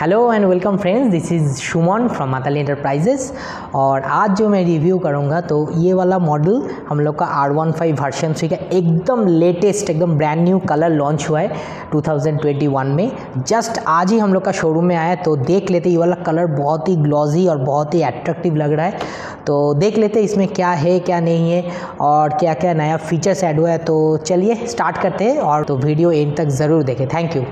Hello and welcome friends this is Shuman from Matali enterprises और आज जो मैं रिव्यू करूँगा तो ये वाला मॉडल हम लोग का R one five version three का एकदम लेटेस्ट एकदम ब्रांड न्यू कलर लॉन्च हुआ है 2021 में। जस्ट आज ही हम लोग का शोरूम में आया तो देख लेते ये वाला कलर बहुत ही ग्लॉजी और बहुत ही अट्रैक्टिव लग रहा है। तो देख लेते इसमें क्या है, क्या नहीं है और क्या क्या नया फीचर्स ऐड हुआ है। तो चलिए स्टार्ट करते हैं और तो वीडियो एंड तक ज़रूर देखें। Thank you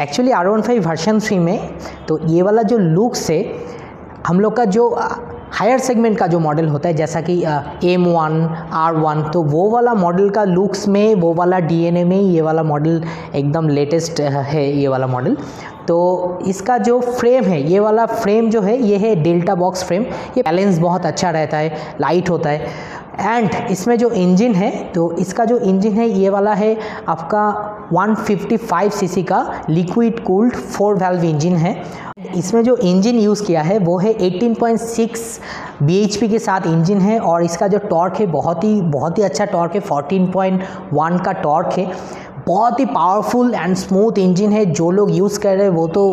actually R one five version three में तो ये वाला जो लुक्स है, हम लोग का जो हायर सेगमेंट का जो मॉडल होता है, जैसा कि एम वन आर वन तो वो वाला मॉडल का लुक्स में, वो वाला डीएनए में ये वाला मॉडल एकदम लेटेस्ट है ये वाला मॉडल तो इसका जो फ्रेम है, ये वाला फ्रेम जो है, ये है डेल्टा बॉक्स फ्रेम ये बैलेंस बहुत अच्छा रहता है लाइट होता है। एंड इसमें जो इंजन है तो इसका जो इंजन है, ये वाला है आपका 155 सीसी का liquid cooled four valve engine है। इसमें जो इंजन यूज़ किया है, वो है 18.6 bhp के साथ इंजन है और इसका जो टॉर्क है, बहुत ही बहुत ही अच्छा टॉर्क है 14.1 का टॉर्क है। बहुत ही पावरफुल एंड स्मूथ इंजन है। जो लोग यूज़ कर रहे हैं, वो तो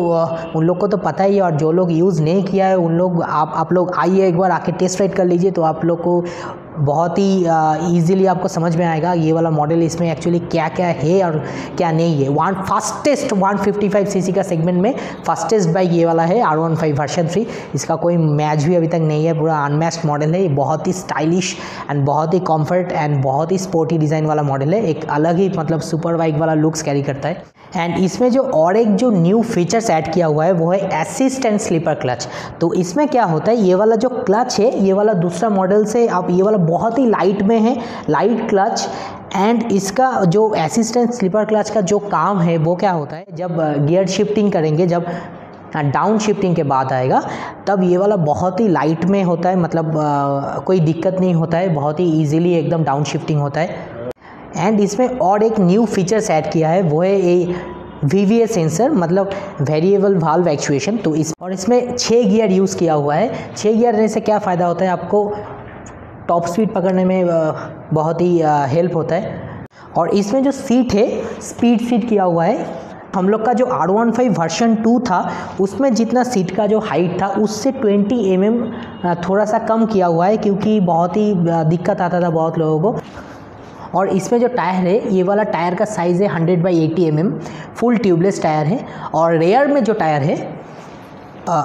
उन लोग को तो पता ही है और जो लोग यूज़ नहीं किया है, उन लोग, आप आप लोग आइए एक बार आके टेस्ट राइड कर लीजिए तो आप लोग को बहुत ही ईजीली आपको समझ में आएगा ये वाला मॉडल इसमें एक्चुअली क्या क्या है और क्या नहीं है। वन फास्टेस्ट 155 सीसी का सेगमेंट में फास्टेस्ट बाइक ये वाला है R one five version three इसका कोई मैच भी अभी तक नहीं है, पूरा अनमैच्ड मॉडल है। ये बहुत ही स्टाइलिश एंड बहुत ही कंफर्ट एंड बहुत ही स्पोर्टी डिज़ाइन वाला मॉडल है। एक अलग ही मतलब सुपर बाइक वाला लुक्स कैरी करता है। एंड इसमें जो और एक जो न्यू फीचर्स ऐड किया हुआ है वो है असिस्टेंट स्लीपर क्लच तो इसमें क्या होता है ये वाला जो क्लच है ये वाला दूसरा मॉडल से आप ये वाला बहुत ही लाइट में है लाइट क्लच एंड इसका जो असिस्टेंट स्लीपर क्लच का जो काम है वो क्या होता है जब गियर शिफ्टिंग करेंगे जब डाउन शिफ्टिंग के बाद आएगा तब ये वाला बहुत ही लाइट में होता है मतलब आ, कोई दिक्कत नहीं होता है बहुत ही इजीली एकदम डाउन शिफ्टिंग होता है। एंड इसमें और एक न्यू फीचर्स ऐड किया है, वो है A V V S sensor मतलब वेरिएबल वाल्व एक्चुएशन तो इस, और इसमें छः गियर यूज़ किया हुआ है। छः गियर रहने से क्या फ़ायदा होता है? आपको टॉप स्पीड पकड़ने में बहुत ही हेल्प होता है। और इसमें जो सीट है स्पीड सीट किया हुआ है। हम लोग का जो R one five version two था, उसमें जितना सीट का जो हाइट था, उससे 20 एम mm थोड़ा सा कम किया हुआ है, क्योंकि बहुत ही दिक्कत आता था बहुत लोगों को। और इसमें जो टायर है ये वाला टायर का साइज़ है 100 by eighty M M full tubeless tyre है और रेयर में जो टायर है आ,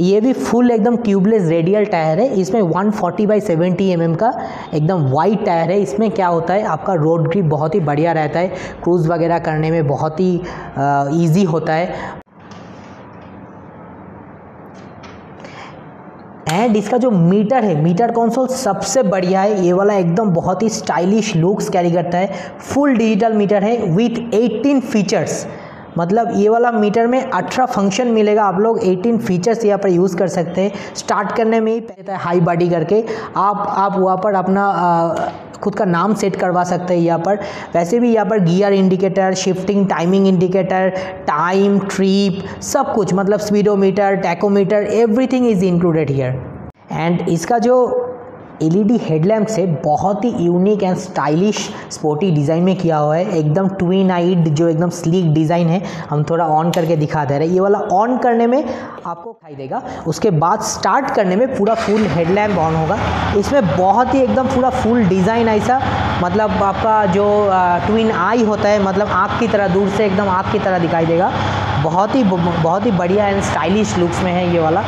ये भी फुल एकदम ट्यूबलेस रेडियल टायर है। इसमें 140 फोर्टी बाई सेवेंटी एम का एकदम वाइट टायर है। इसमें क्या होता है आपका रोड ग्रिप बहुत ही बढ़िया रहता है। क्रूज़ वगैरह करने में बहुत ही ईजी होता है। एंड इसका जो मीटर है मीटर कौनसोल सबसे बढ़िया है। ये वाला एकदम बहुत ही स्टाइलिश लुक्स कैरी करता है। फुल डिजिटल मीटर है विथ 18 फीचर्स मतलब ये वाला मीटर में 18 फ़ंक्शन मिलेगा। आप लोग 18 फीचर्स यहाँ पर यूज़ कर सकते हैं। स्टार्ट करने में ही पहले हाई बॉडी करके। आप आप वहाँ पर अपना खुद का नाम सेट करवा सकते हैं यहाँ पर। वैसे भी यहाँ पर gear indicator shifting timing indicator time trip सब कुछ मतलब speedometer tachometer everything is included here and इसका जो एलईडी हेडलैम्प से बहुत ही unique and stylish sporty design में किया हुआ है। एकदम ट्विन आइड जो एकदम स्लीक डिज़ाइन है, हम थोड़ा ऑन करके दिखा दे रहे हैं। ये वाला ऑन करने में आपको दिखाई देगा। उसके बाद स्टार्ट करने में पूरा फुल हेडलैम्प ऑन होगा। इसमें बहुत ही एकदम पूरा फुल डिज़ाइन ऐसा। मतलब आपका जो ट्विन आई होता है मतलब आँख की तरह, दूर से एकदम आँख की तरह दिखाई देगा। बहुत ही बहुत ही बढ़िया एंड स्टाइलिश लुक्स में है ये वाला।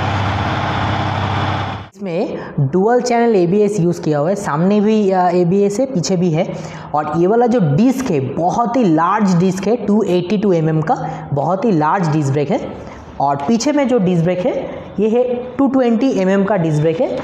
इसमें डुअल चैनल एबीएस यूज़ किया हुआ है। सामने भी एबीएस है, पीछे भी है। और ये वाला जो डिस्क है, बहुत ही लार्ज डिस्क है 282 टू mm का, बहुत ही लार्ज डिस्क ब्रेक है। और पीछे में जो डिस्क ब्रेक है, ये है 220 mm का डिस्क ब्रेक है।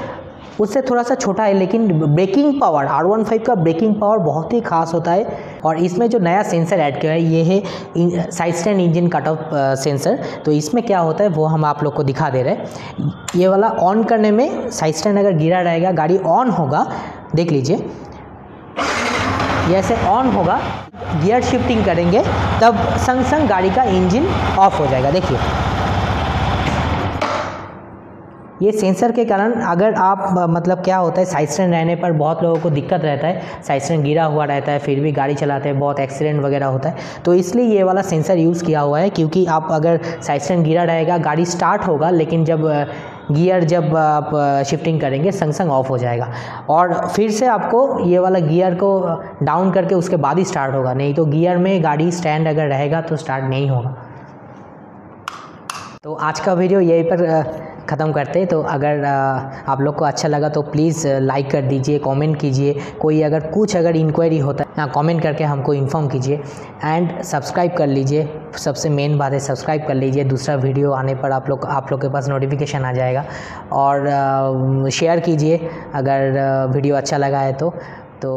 उससे थोड़ा सा छोटा है, लेकिन braking power R one five का ब्रेकिंग पावर बहुत ही खास होता है और इसमें जो नया सेंसर ऐड किया है, ये है side stand engine cut off sensor तो इसमें क्या होता है, वो हम आप लोग को दिखा दे रहे हैं। ये वाला ऑन करने में साइड स्टैंड अगर गिरा रहेगा, गाड़ी ऑन होगा, देख लीजिए। ऐसे ऑन होगा गियर शिफ्टिंग करेंगे, तब संग संग गाड़ी का इंजन ऑफ़ हो जाएगा। देखिए ये सेंसर के कारण अगर आप मतलब क्या होता है साइड रहने पर बहुत लोगों को दिक्कत रहता है साइड गिरा हुआ रहता है, फिर भी गाड़ी चलाते हैं, बहुत एक्सीडेंट वगैरह होता है। तो इसलिए ये वाला सेंसर यूज़ किया हुआ है, क्योंकि आप अगर साइड गिरा रहेगा, गाड़ी स्टार्ट होगा, लेकिन जब गियर जब आप शिफ्टिंग करेंगे, संग संग ऑफ़ हो जाएगा। और फिर से आपको ये वाला गियर को डाउन करके उसके बाद ही स्टार्ट होगा, नहीं तो गियर में गाड़ी स्टैंड अगर रहेगा तो स्टार्ट नहीं होगा। तो आज का वीडियो यहीं पर ख़त्म करते हैं। तो अगर आप लोग को अच्छा लगा तो प्लीज़ लाइक कर दीजिए कमेंट कीजिए। कोई अगर, कुछ अगर इंक्वायरी होता है कमेंट करके हमको इन्फॉर्म कीजिए। एंड सब्सक्राइब कर लीजिए। सबसे मेन बात है सब्सक्राइब कर लीजिए। दूसरा वीडियो आने पर आप लोग आप लोग के पास नोटिफिकेशन आ जाएगा। और शेयर कीजिए। अगर वीडियो अच्छा लगा है तो तो